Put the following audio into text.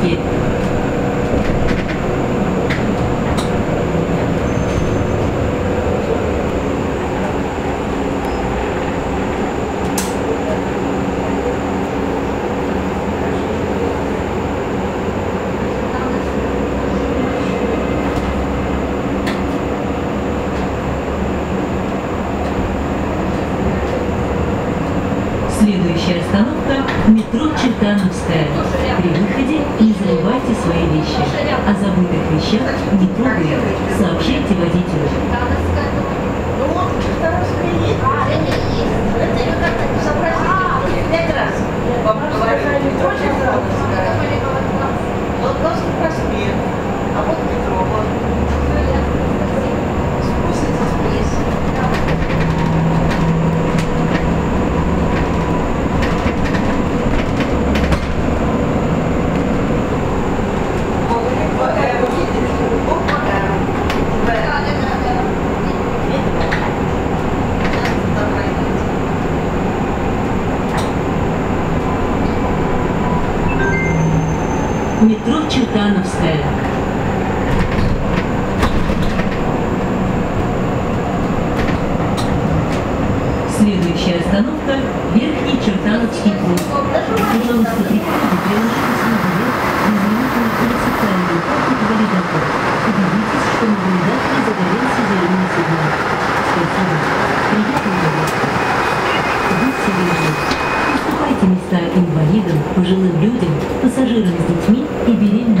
съесть. Следующая остановка Метро Чертановская. При выходе не забывайте свои вещи. О забытых вещах не трогая. Сообщайте водителю. метро Чертановская. Следующая остановка – Верхний Чертановский пункт. Пожалуйста, приходите для нашего изменительных принципиальных инвалидов. Убедитесь, что мобилизация загорелся зеленым сигналом. Спасибо. места инвалидам, пожилым людям, пассажирам с детьми и беременным